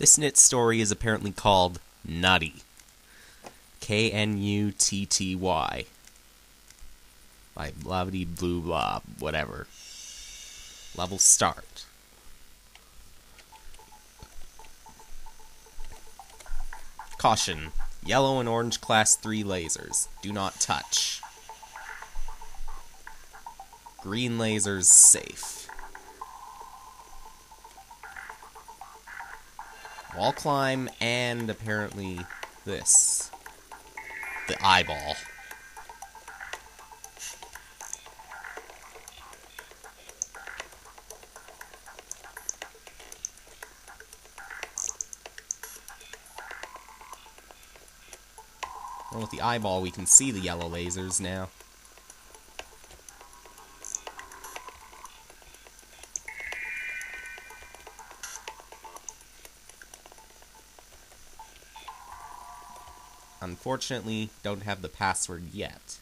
This Knytt story is apparently called Knutty. K N U T T Y. By blah blue blah, whatever. Level start. Caution. Yellow and orange class 3 lasers. Do not touch. Green lasers safe. Wall climb and apparently this. The eyeball. Well, with the eyeball, we can see the yellow lasers now. Unfortunately, don't have the password yet.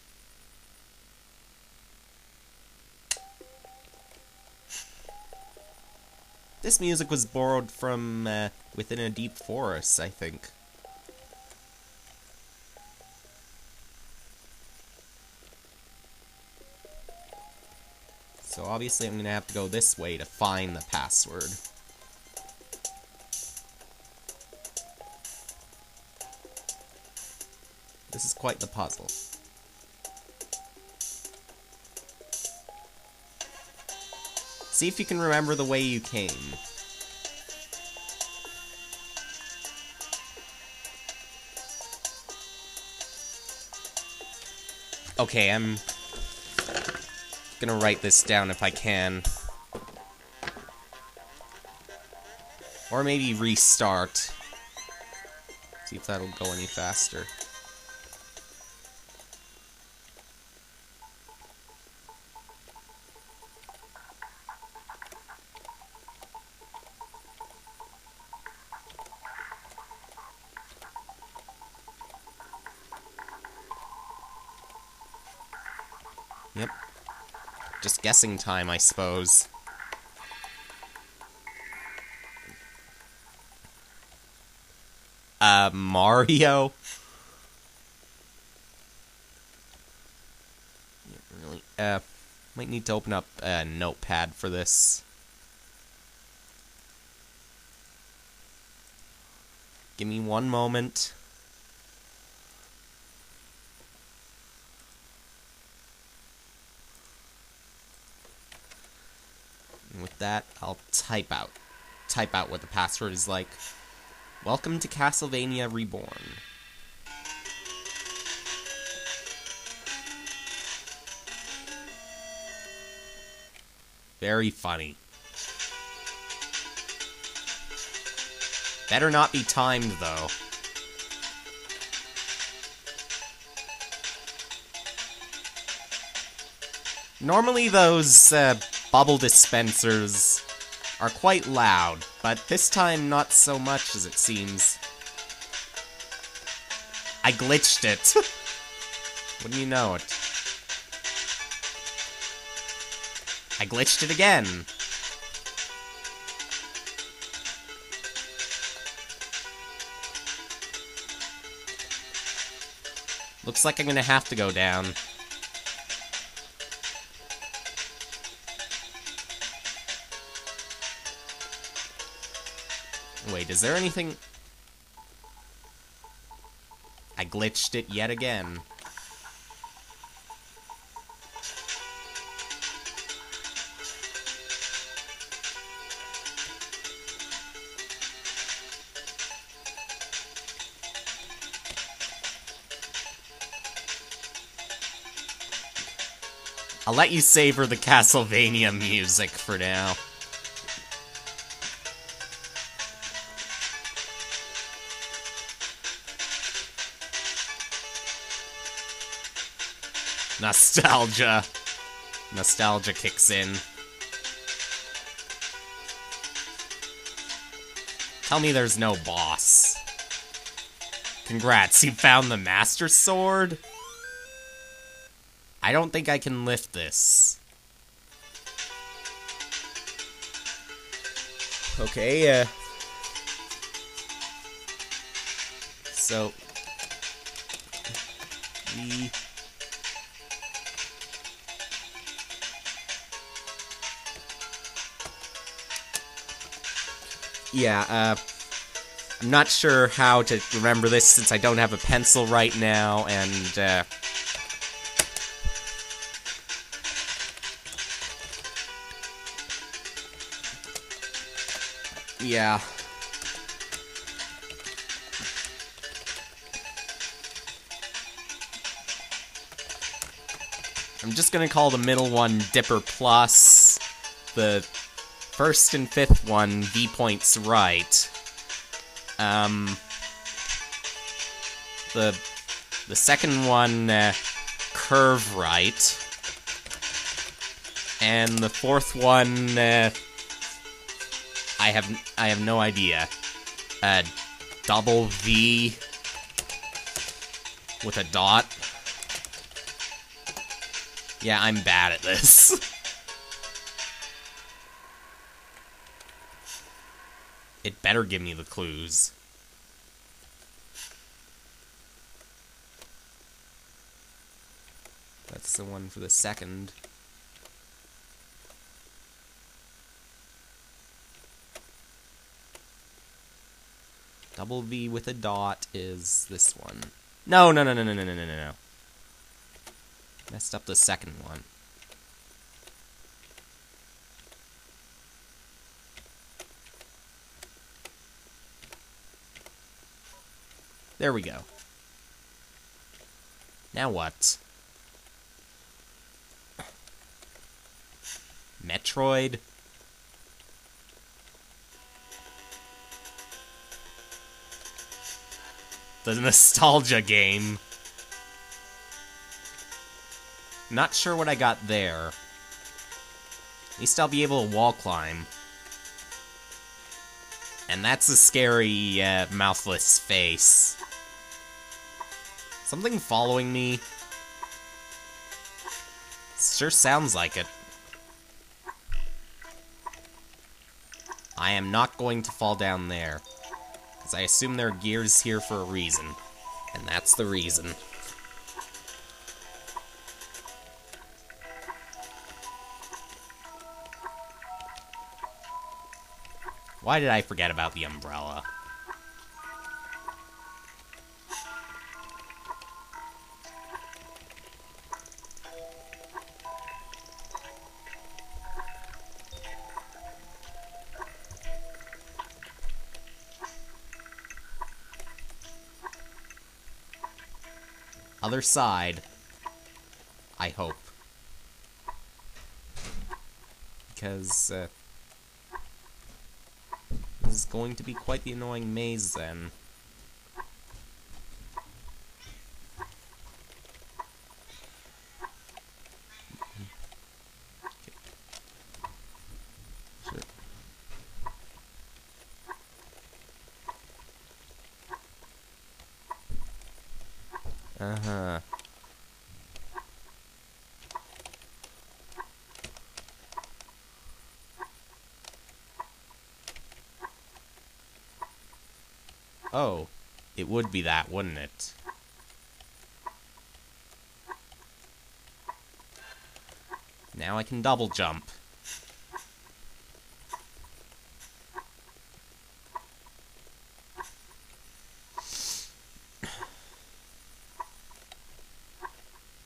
This music was borrowed from uh, Within a Deep Forest, I think. So obviously I'm going to have to go this way to find the password. This is quite the puzzle. See if you can remember the way you came. Okay, I'm gonna write this down if I can. Or maybe restart. See if that'll go any faster. Yep. Just guessing time, I suppose. Uh, Mario? Really? Uh, might need to open up a notepad for this. Give me one moment. That, I'll type out. Type out what the password is like. Welcome to Castlevania Reborn. Very funny. Better not be timed, though. Normally those, uh, bubble dispensers are quite loud, but this time not so much as it seems. I glitched it. Wouldn't you know it? I glitched it again. Looks like I'm gonna have to go down. Wait, is there anything... I glitched it yet again. I'll let you savor the Castlevania music for now. Nostalgia. Nostalgia kicks in. Tell me there's no boss. Congrats, you found the Master Sword? I don't think I can lift this. Okay, uh... So we Yeah, uh I'm not sure how to remember this since I don't have a pencil right now and uh Yeah. I'm just gonna call the middle one Dipper Plus. The first and fifth one, V points right. Um, the the second one, uh, curve right. And the fourth one, uh, I have I have no idea. Uh, double V with a dot. Yeah, I'm bad at this. it better give me the clues. That's the one for the second. Double V with a dot is this one. No, no, no, no, no, no, no, no, no. Messed up the second one. There we go. Now what? Metroid? The nostalgia game. Not sure what I got there. At least I'll be able to wall climb. And that's a scary, uh, mouthless face. Something following me? Sure sounds like it. I am not going to fall down there. Because I assume there are gears here for a reason. And that's the reason. Why did I forget about the umbrella? Other side. I hope. Because, uh, is going to be quite the annoying maze, then. Uh-huh. Oh, it would be that, wouldn't it? Now I can double jump.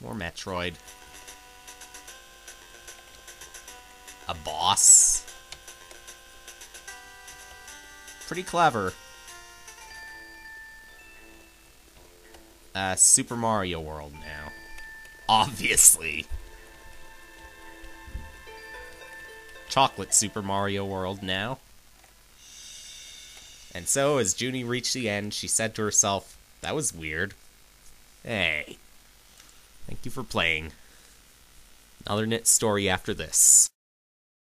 More Metroid. A boss. Pretty clever. Uh, Super Mario World now. Obviously. Chocolate Super Mario World now. And so, as Juni reached the end, she said to herself, That was weird. Hey. Thank you for playing. Another Knytt story after this.